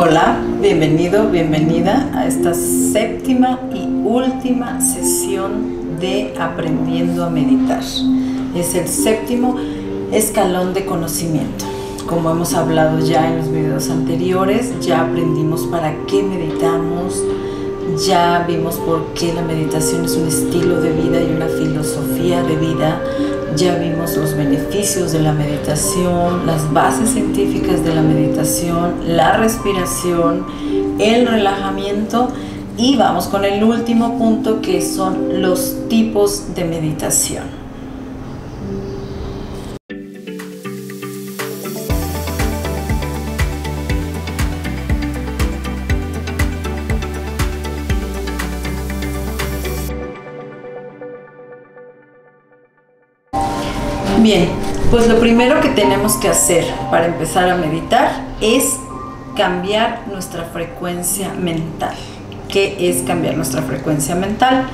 Hola, bienvenido, bienvenida a esta séptima y última sesión de Aprendiendo a Meditar. Es el séptimo escalón de conocimiento. Como hemos hablado ya en los videos anteriores, ya aprendimos para qué meditamos, ya vimos por qué la meditación es un estilo de vida y una filosofía de vida ya vimos los beneficios de la meditación, las bases científicas de la meditación, la respiración, el relajamiento y vamos con el último punto que son los tipos de meditación. Bien, pues lo primero que tenemos que hacer para empezar a meditar es cambiar nuestra frecuencia mental. ¿Qué es cambiar nuestra frecuencia mental?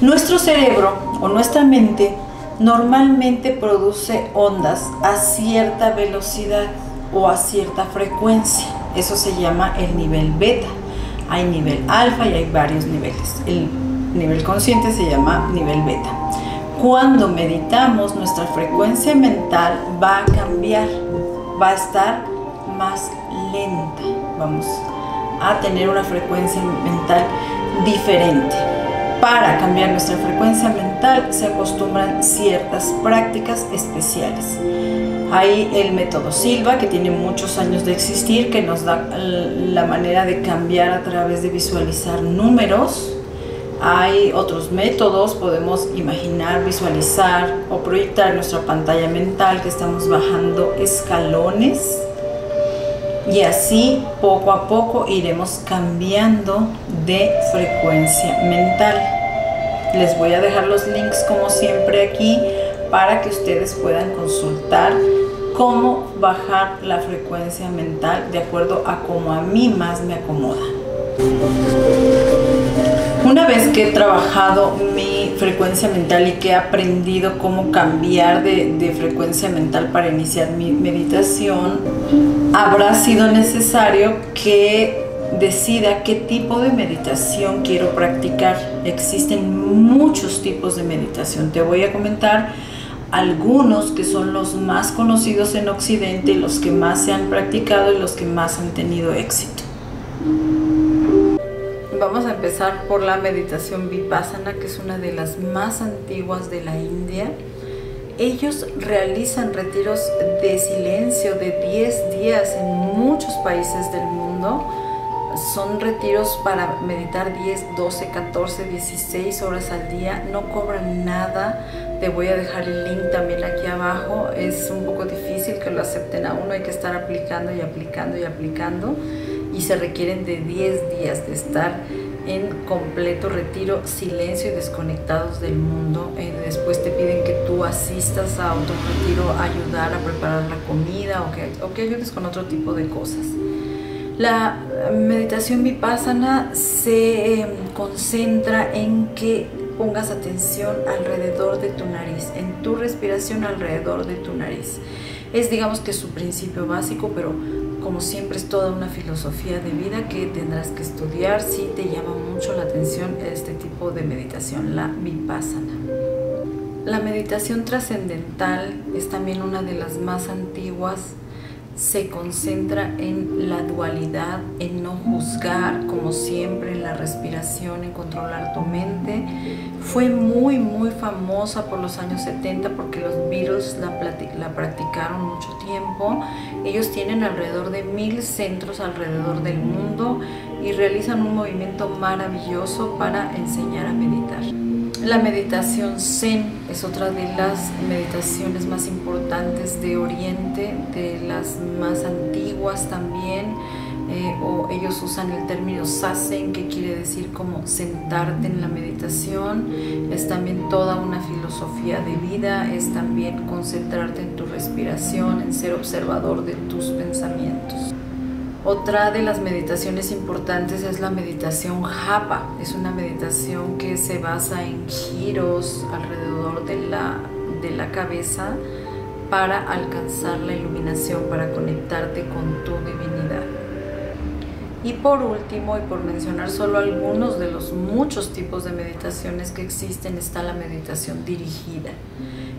Nuestro cerebro o nuestra mente normalmente produce ondas a cierta velocidad o a cierta frecuencia. Eso se llama el nivel beta. Hay nivel alfa y hay varios niveles. El nivel consciente se llama nivel beta cuando meditamos, nuestra frecuencia mental va a cambiar, va a estar más lenta. Vamos a tener una frecuencia mental diferente. Para cambiar nuestra frecuencia mental se acostumbran ciertas prácticas especiales. Hay el método Silva, que tiene muchos años de existir, que nos da la manera de cambiar a través de visualizar números, hay otros métodos, podemos imaginar, visualizar o proyectar nuestra pantalla mental que estamos bajando escalones y así poco a poco iremos cambiando de frecuencia mental. Les voy a dejar los links como siempre aquí para que ustedes puedan consultar cómo bajar la frecuencia mental de acuerdo a cómo a mí más me acomoda. Una vez que he trabajado mi frecuencia mental y que he aprendido cómo cambiar de, frecuencia mental para iniciar mi meditación, habrá sido necesario que decida qué tipo de meditación quiero practicar. Existen muchos tipos de meditación. Te voy a comentar algunos que son los más conocidos en Occidente, los que más se han practicado y los que más han tenido éxito vamos a empezar por la meditación vipassana, que es una de las más antiguas de la India. Ellos realizan retiros de silencio de 10 días en muchos países del mundo. Son retiros para meditar 10, 12, 14, 16 horas al día. No cobran nada. Te voy a dejar el link también aquí abajo. Es un poco difícil que lo acepten a uno. Hay que estar aplicando y aplicando y aplicando y se requieren de 10 días de estar en completo retiro, silencio y desconectados del mundo. Eh, después te piden que tú asistas a otro retiro a ayudar a preparar la comida o que, o que ayudes con otro tipo de cosas. La meditación vipassana se em, concentra en que pongas atención alrededor de tu nariz, en tu respiración alrededor de tu nariz. Es digamos que su principio básico, pero como siempre es toda una filosofía de vida que tendrás que estudiar si te llama mucho la atención este tipo de meditación, la vipassana. La meditación trascendental es también una de las más antiguas se concentra en la dualidad, en no juzgar, como siempre, en la respiración, en controlar tu mente. Fue muy, muy famosa por los años 70 porque los Beatles la, la practicaron mucho tiempo. Ellos tienen alrededor de mil centros alrededor del mundo y realizan un movimiento maravilloso para enseñar a meditar. La meditación Zen es otra de las meditaciones más importantes de Oriente, de las más antiguas también. Eh, o ellos usan el término sasen, que quiere decir como sentarte en la meditación. Es también toda una filosofía de vida, es también concentrarte en tu respiración, en ser observador de tus pensamientos. Otra de las meditaciones importantes es la meditación japa. Es una meditación que se basa en giros alrededor de la, de la cabeza para alcanzar la iluminación, para conectarte con tu divinidad. Y por último, y por mencionar solo algunos de los muchos tipos de meditaciones que existen, está la meditación dirigida.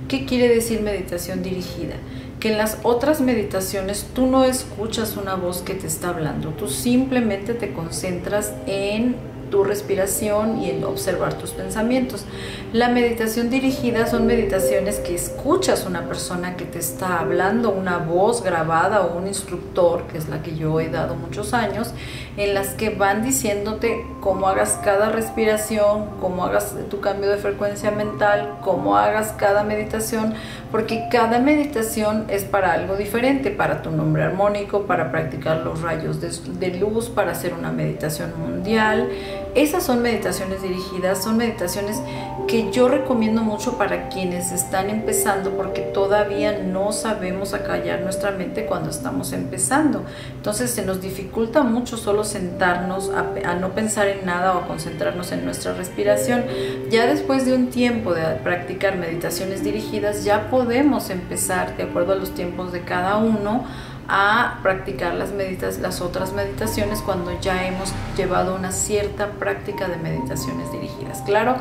¿Qué quiere decir meditación dirigida? Que en las otras meditaciones tú no escuchas una voz que te está hablando, tú simplemente te concentras en tu respiración y en observar tus pensamientos. La meditación dirigida son meditaciones que escuchas una persona que te está hablando, una voz grabada o un instructor, que es la que yo he dado muchos años, en las que van diciéndote cómo hagas cada respiración, cómo hagas tu cambio de frecuencia mental, cómo hagas cada meditación, porque cada meditación es para algo diferente, para tu nombre armónico, para practicar los rayos de, de luz, para hacer una meditación mundial esas son meditaciones dirigidas, son meditaciones que yo recomiendo mucho para quienes están empezando porque todavía no sabemos acallar nuestra mente cuando estamos empezando. Entonces se nos dificulta mucho solo sentarnos a, no pensar en nada o a concentrarnos en nuestra respiración. Ya después de un tiempo de practicar meditaciones dirigidas ya podemos empezar de acuerdo a los tiempos de cada uno a practicar las, otras meditaciones cuando ya hemos llevado una cierta práctica de meditaciones dirigidas. Claro,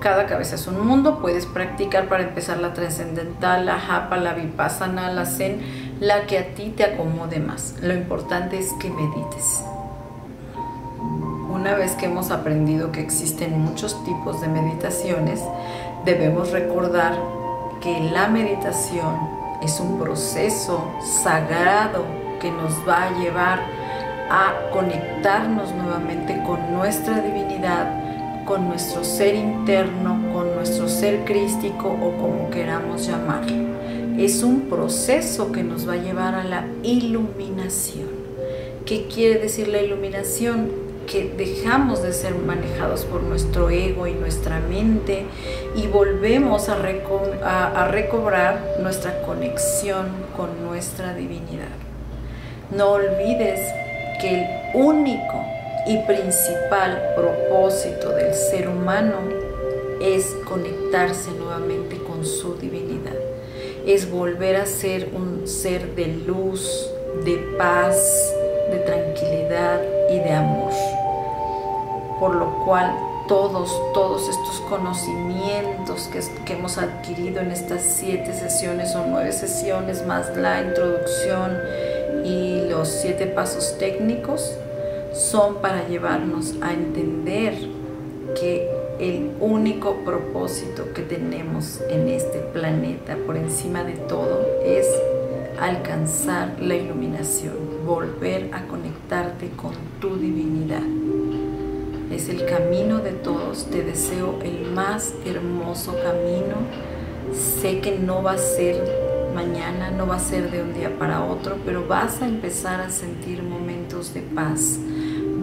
cada cabeza es un mundo, puedes practicar para empezar la trascendental, la japa, la vipassana, la zen, la que a ti te acomode más. Lo importante es que medites. Una vez que hemos aprendido que existen muchos tipos de meditaciones, debemos recordar que la meditación es un proceso sagrado que nos va a llevar a conectarnos nuevamente con nuestra divinidad, con nuestro ser interno, con nuestro ser crístico o como queramos llamarlo. Es un proceso que nos va a llevar a la iluminación. ¿Qué quiere decir la iluminación? Que dejamos de ser manejados por nuestro ego y nuestra mente y volvemos a, recobrar nuestra conexión con nuestra divinidad. No olvides que el único y principal propósito del ser humano es conectarse nuevamente con su divinidad. Es volver a ser un ser de luz, de paz, de tranquilidad y de amor por lo cual todos, todos estos conocimientos que, hemos adquirido en estas siete sesiones o nueve sesiones, más la introducción y los siete pasos técnicos, son para llevarnos a entender que el único propósito que tenemos en este planeta, por encima de todo, es alcanzar la iluminación, volver a conectarte con tu divinidad es el camino de todos. Te deseo el más hermoso camino. Sé que no va a ser mañana, no va a ser de un día para otro, pero vas a empezar a sentir momentos de paz.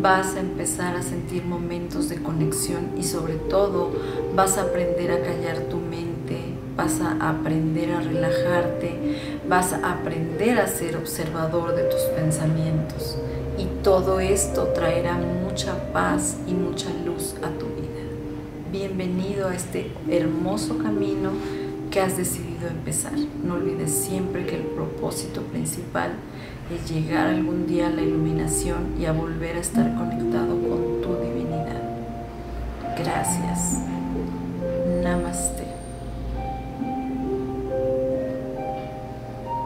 Vas a empezar a sentir momentos de conexión y sobre todo vas a aprender a callar tu mente, vas a aprender a relajarte, vas a aprender a ser observador de tus pensamientos y todo esto traerá mucha paz y mucha luz a tu vida. Bienvenido a este hermoso camino que has decidido empezar. No olvides siempre que el propósito principal es llegar algún día a la iluminación y a volver a estar conectado con tu divinidad. Gracias. Namaste.